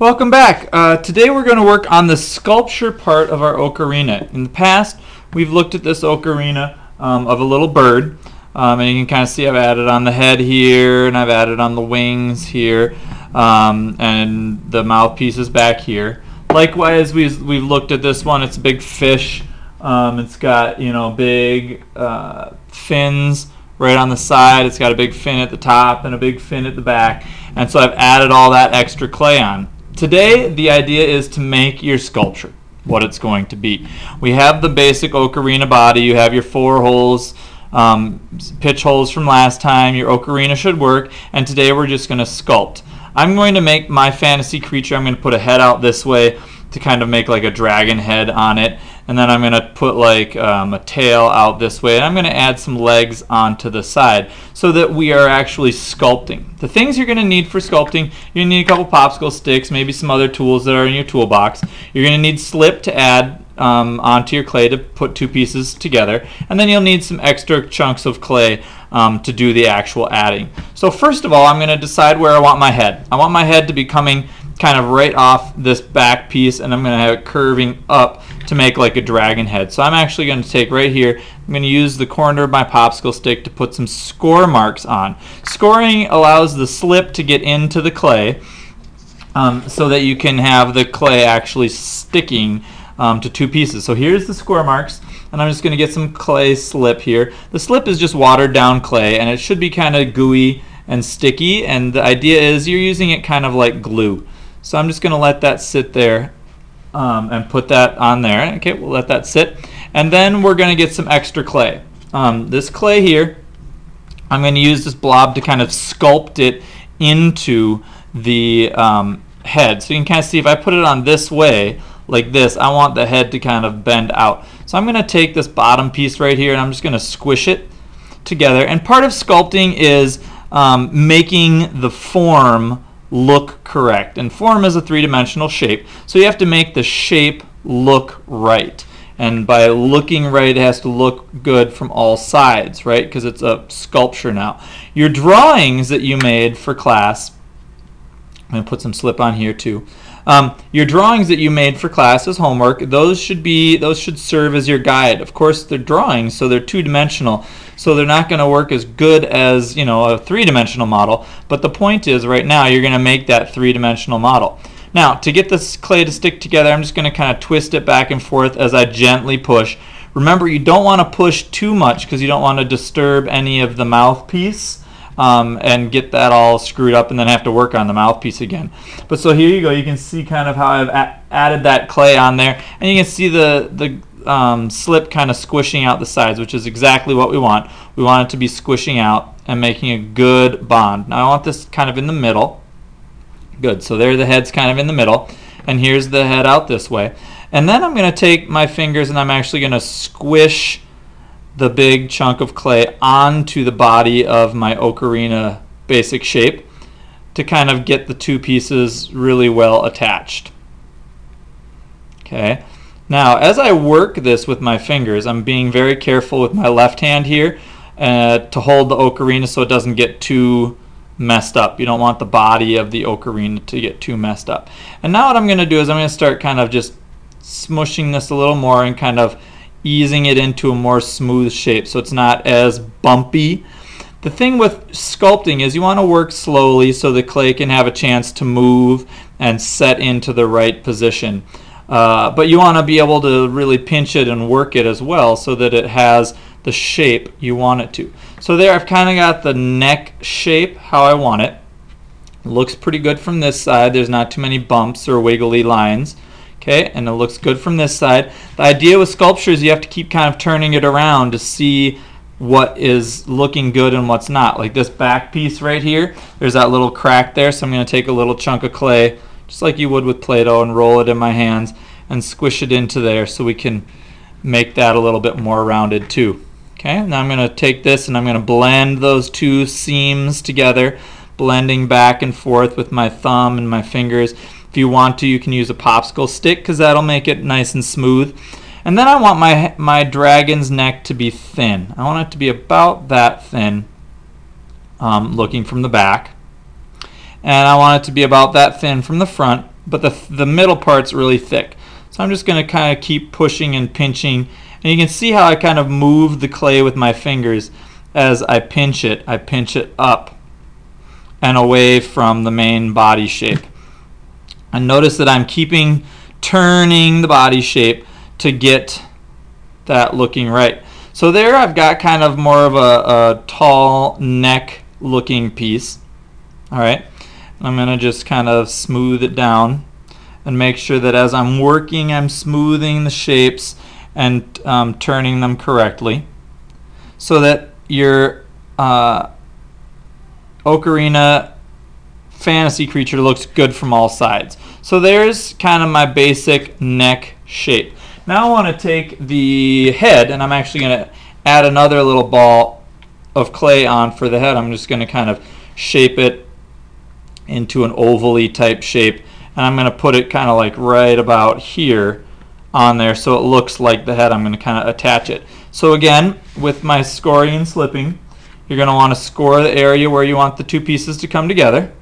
Welcome back. Uh, today we're going to work on the sculpture part of our ocarina. In the past, we've looked at this ocarina um, of a little bird, um, and you can kind of see I've added on the head here, and I've added on the wings here, um, and the mouthpiece is back here. Likewise, we've, we've looked at this one. It's a big fish. Um, it's got you know big uh, fins right on the side. It's got a big fin at the top and a big fin at the back. And so I've added all that extra clay on. Today, the idea is to make your sculpture what it's going to be. We have the basic ocarina body. You have your four holes, um, pitch holes from last time. Your ocarina should work. And today we're just going to sculpt. I'm going to make my fantasy creature. I'm going to put a head out this way to kind of make like a dragon head on it and then I'm going to put like um, a tail out this way and I'm going to add some legs onto the side so that we are actually sculpting. The things you're going to need for sculpting, you're going to need a couple popsicle sticks, maybe some other tools that are in your toolbox. You're going to need slip to add um, onto your clay to put two pieces together and then you'll need some extra chunks of clay um, to do the actual adding. So first of all I'm going to decide where I want my head. I want my head to be coming kind of right off this back piece and I'm going to have it curving up to make like a dragon head. So I'm actually going to take right here, I'm going to use the corner of my popsicle stick to put some score marks on. Scoring allows the slip to get into the clay um, so that you can have the clay actually sticking um, to two pieces. So here's the score marks and I'm just going to get some clay slip here. The slip is just watered down clay and it should be kind of gooey and sticky and the idea is you're using it kind of like glue. So I'm just going to let that sit there um, and put that on there. Okay, we'll let that sit. And then we're going to get some extra clay. Um, this clay here, I'm going to use this blob to kind of sculpt it into the um, head. So you can kind of see if I put it on this way, like this, I want the head to kind of bend out. So I'm going to take this bottom piece right here and I'm just going to squish it together. And part of sculpting is um, making the form look correct. And form is a three-dimensional shape, so you have to make the shape look right. And by looking right, it has to look good from all sides, right? Because it's a sculpture now. Your drawings that you made for class, I'm going to put some slip on here too. Um, your drawings that you made for class as homework, those should be those should serve as your guide. Of course, they're drawings, so they're two-dimensional, so they're not going to work as good as you know a three-dimensional model. But the point is, right now, you're going to make that three-dimensional model. Now, to get this clay to stick together, I'm just going to kind of twist it back and forth as I gently push. Remember, you don't want to push too much because you don't want to disturb any of the mouthpiece um, and get that all screwed up and then have to work on the mouthpiece again. But so here you go. You can see kind of how I've added that clay on there. And you can see the, the um, slip kind of squishing out the sides, which is exactly what we want. We want it to be squishing out and making a good bond. Now I want this kind of in the middle. Good. So there the head's kind of in the middle. And here's the head out this way. And then I'm going to take my fingers and I'm actually going to squish the big chunk of clay onto the body of my ocarina basic shape to kind of get the two pieces really well attached. Okay. Now, as I work this with my fingers, I'm being very careful with my left hand here uh, to hold the ocarina so it doesn't get too messed up. You don't want the body of the ocarina to get too messed up. And now what I'm going to do is I'm going to start kind of just smushing this a little more and kind of easing it into a more smooth shape so it's not as bumpy. The thing with sculpting is you want to work slowly so the clay can have a chance to move and set into the right position. Uh, but you want to be able to really pinch it and work it as well so that it has the shape you want it to. So there I've kind of got the neck shape how I want it. Looks pretty good from this side. There's not too many bumps or wiggly lines. Okay, and it looks good from this side. The idea with sculpture is you have to keep kind of turning it around to see what is looking good and what's not. Like this back piece right here, there's that little crack there, so I'm going to take a little chunk of clay, just like you would with Play-Doh, and roll it in my hands and squish it into there so we can make that a little bit more rounded too. Okay, now I'm going to take this and I'm going to blend those two seams together, blending back and forth with my thumb and my fingers. If you want to, you can use a popsicle stick because that'll make it nice and smooth. And then I want my, my dragon's neck to be thin. I want it to be about that thin, um, looking from the back. And I want it to be about that thin from the front, but the, the middle part's really thick. So I'm just going to kind of keep pushing and pinching. And you can see how I kind of move the clay with my fingers as I pinch it. I pinch it up and away from the main body shape. And notice that I'm keeping turning the body shape to get that looking right. So there I've got kind of more of a, a tall neck looking piece. All right. I'm going to just kind of smooth it down and make sure that as I'm working, I'm smoothing the shapes and um, turning them correctly so that your uh, Ocarina fantasy creature looks good from all sides. So there's kind of my basic neck shape. Now I want to take the head and I'm actually going to add another little ball of clay on for the head. I'm just going to kind of shape it into an ovally type shape and I'm going to put it kind of like right about here on there so it looks like the head. I'm going to kind of attach it. So again, with my scoring and slipping, you're going to want to score the area where you want the two pieces to come together.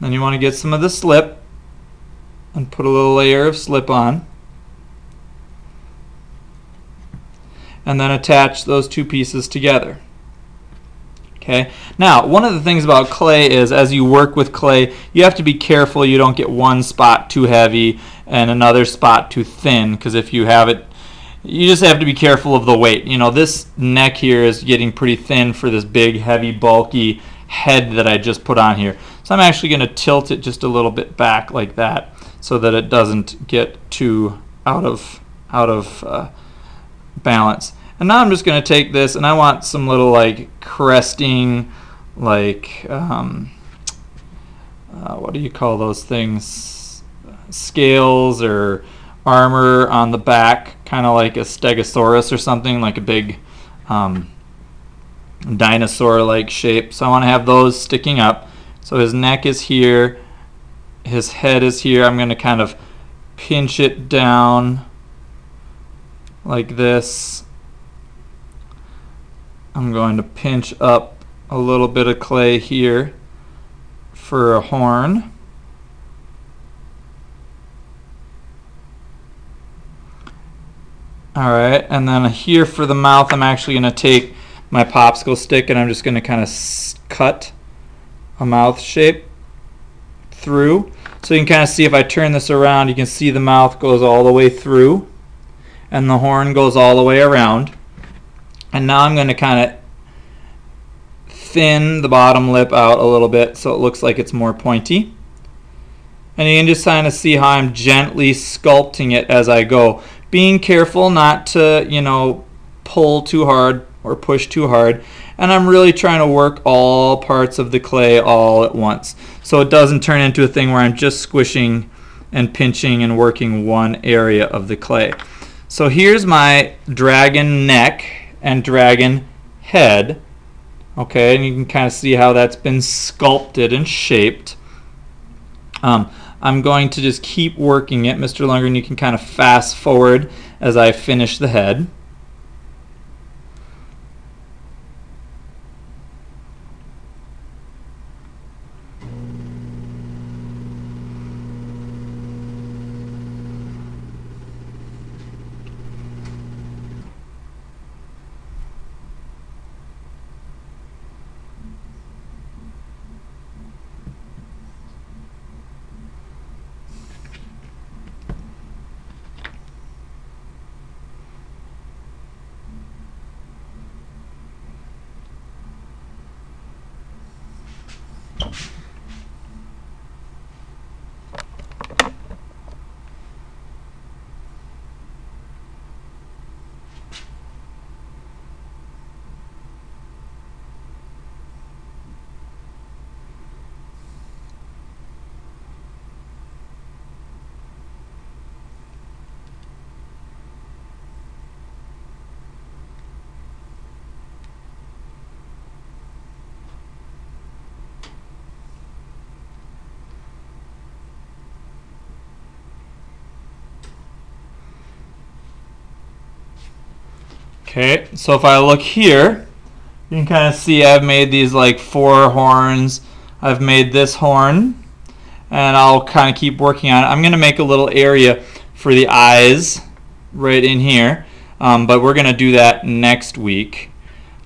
Then you want to get some of the slip and put a little layer of slip on. And then attach those two pieces together. Okay. Now, one of the things about clay is as you work with clay, you have to be careful you don't get one spot too heavy and another spot too thin because if you have it you just have to be careful of the weight. You know, this neck here is getting pretty thin for this big, heavy, bulky head that I just put on here. So I'm actually going to tilt it just a little bit back like that so that it doesn't get too out of out of uh, balance. And now I'm just going to take this and I want some little like cresting, like, um, uh, what do you call those things? Scales or armor on the back, kind of like a stegosaurus or something, like a big um, dinosaur like shape. So I want to have those sticking up. So his neck is here, his head is here. I'm going to kind of pinch it down like this I'm going to pinch up a little bit of clay here for a horn. Alright, and then here for the mouth I'm actually going to take my popsicle stick and I'm just going to kind of cut a mouth shape through. So you can kind of see if I turn this around, you can see the mouth goes all the way through and the horn goes all the way around. And now I'm going to kind of thin the bottom lip out a little bit so it looks like it's more pointy. And you can just kind of see how I'm gently sculpting it as I go. Being careful not to, you know, pull too hard or push too hard. And I'm really trying to work all parts of the clay all at once. So it doesn't turn into a thing where I'm just squishing and pinching and working one area of the clay. So here's my dragon neck and dragon head. Okay, and you can kind of see how that's been sculpted and shaped. Um, I'm going to just keep working it. Mr. Lundgren, you can kind of fast forward as I finish the head. Okay, so if I look here, You can kind of see I've made these like four horns. I've made this horn and I'll kind of keep working on it. I'm going to make a little area for the eyes right in here, um, but we're going to do that next week.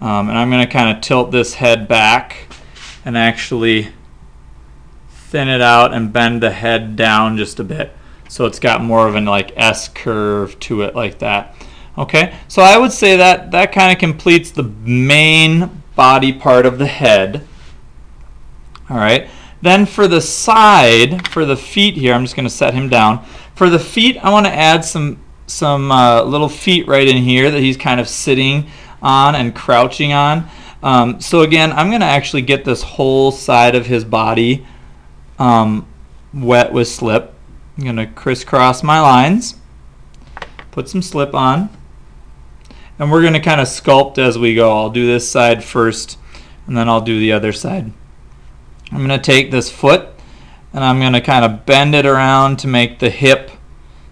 Um, and I'm going to kind of tilt this head back and actually thin it out and bend the head down just a bit so it's got more of an like S curve to it like that. Okay, so I would say that that kind of completes the main body part of the head. All right, then for the side, for the feet here, I'm just going to set him down. For the feet, I want to add some some uh, little feet right in here that he's kind of sitting on and crouching on. Um, so again, I'm going to actually get this whole side of his body um, wet with slip. I'm going to crisscross my lines, put some slip on, and we're going to kind of sculpt as we go. I'll do this side first, and then I'll do the other side. I'm going to take this foot, and I'm going to kind of bend it around to make the hip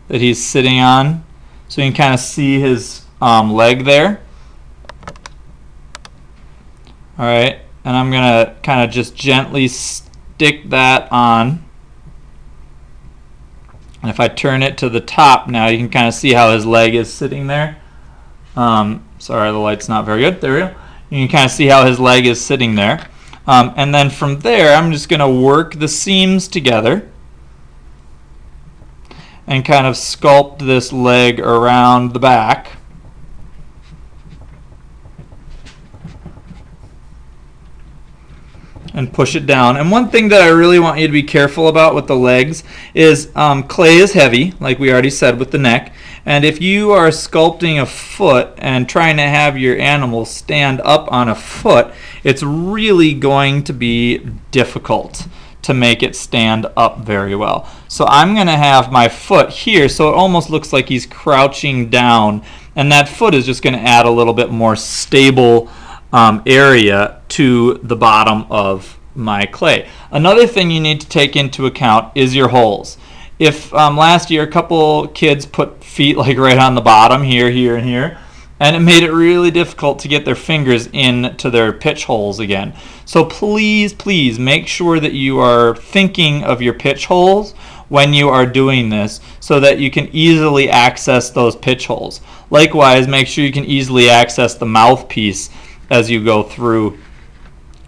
that he's sitting on. So you can kind of see his um, leg there. All right, and I'm going to kind of just gently stick that on. And if I turn it to the top now, you can kind of see how his leg is sitting there. Um, sorry, the light's not very good. There we go. You can kind of see how his leg is sitting there. Um, and then from there, I'm just going to work the seams together and kind of sculpt this leg around the back. and push it down. And one thing that I really want you to be careful about with the legs is um, clay is heavy, like we already said with the neck. And if you are sculpting a foot and trying to have your animal stand up on a foot, it's really going to be difficult to make it stand up very well. So I'm going to have my foot here so it almost looks like he's crouching down and that foot is just going to add a little bit more stable um, area to the bottom of my clay. Another thing you need to take into account is your holes. If um, last year a couple kids put feet like right on the bottom here, here, and here, and it made it really difficult to get their fingers into their pitch holes again. So please, please make sure that you are thinking of your pitch holes when you are doing this so that you can easily access those pitch holes. Likewise, make sure you can easily access the mouthpiece as you go through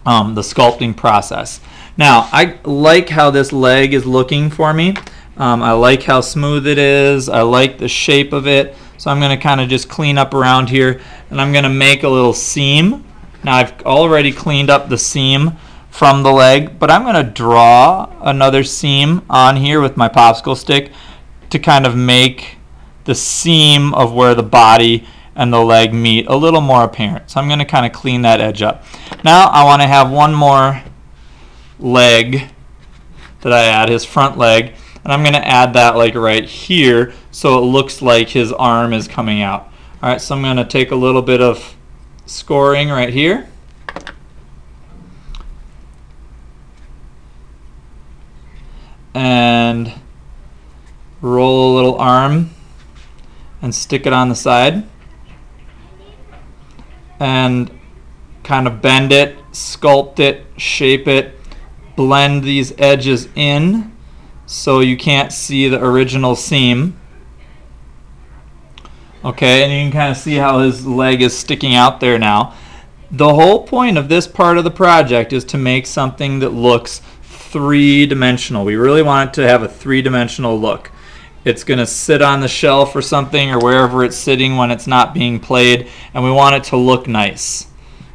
um, the sculpting process. Now, I like how this leg is looking for me. Um, I like how smooth it is. I like the shape of it. So I'm going to kind of just clean up around here and I'm going to make a little seam. Now I've already cleaned up the seam from the leg, but I'm going to draw another seam on here with my popsicle stick to kind of make the seam of where the body and the leg meet a little more apparent. So I'm going to kind of clean that edge up. Now I want to have one more leg that I add, his front leg, and I'm going to add that like right here so it looks like his arm is coming out. All right, so I'm going to take a little bit of scoring right here. And roll a little arm and stick it on the side and kind of bend it, sculpt it, shape it, blend these edges in so you can't see the original seam. Okay, and you can kind of see how his leg is sticking out there now. The whole point of this part of the project is to make something that looks three-dimensional. We really want it to have a three-dimensional look. It's going to sit on the shelf or something or wherever it's sitting when it's not being played, and we want it to look nice.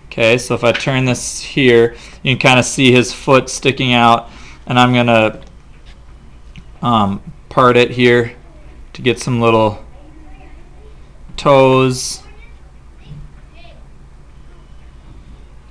Okay, so if I turn this here, you can kind of see his foot sticking out, and I'm going to um, part it here to get some little toes.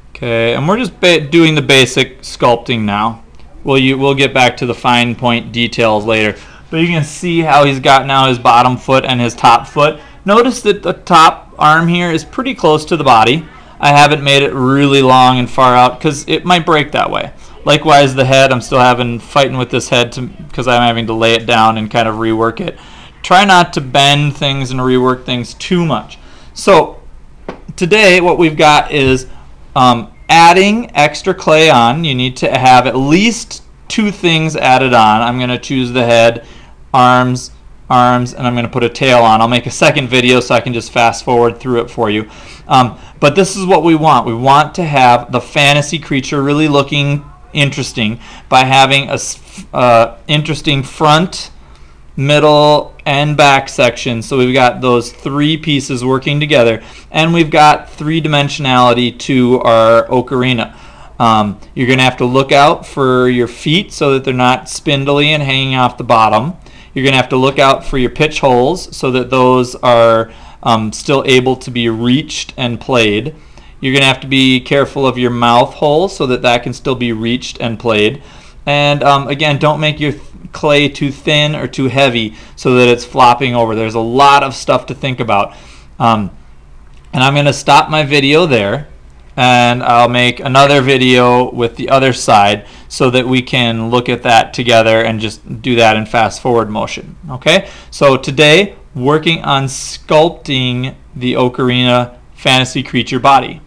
Okay, and we're just doing the basic sculpting now. We'll, you, we'll get back to the fine point details later. But you can see how he's got now his bottom foot and his top foot. Notice that the top arm here is pretty close to the body. I haven't made it really long and far out because it might break that way. Likewise, the head, I'm still having fighting with this head because I'm having to lay it down and kind of rework it. Try not to bend things and rework things too much. So today what we've got is Um, adding extra clay on, you need to have at least two things added on. I'm going to choose the head, arms, arms, and I'm going to put a tail on. I'll make a second video so I can just fast forward through it for you. Um, but this is what we want. We want to have the fantasy creature really looking interesting by having a uh, interesting front, middle, and back section. So we've got those three pieces working together, and we've got three dimensionality to our ocarina. Um, you're going to have to look out for your feet so that they're not spindly and hanging off the bottom. You're going to have to look out for your pitch holes so that those are um, still able to be reached and played. You're going to have to be careful of your mouth hole so that that can still be reached and played. And um, again, don't make your clay too thin or too heavy so that it's flopping over. There's a lot of stuff to think about. Um, and I'm going to stop my video there and I'll make another video with the other side so that we can look at that together and just do that in fast forward motion. Okay, so today working on sculpting the Ocarina fantasy creature body.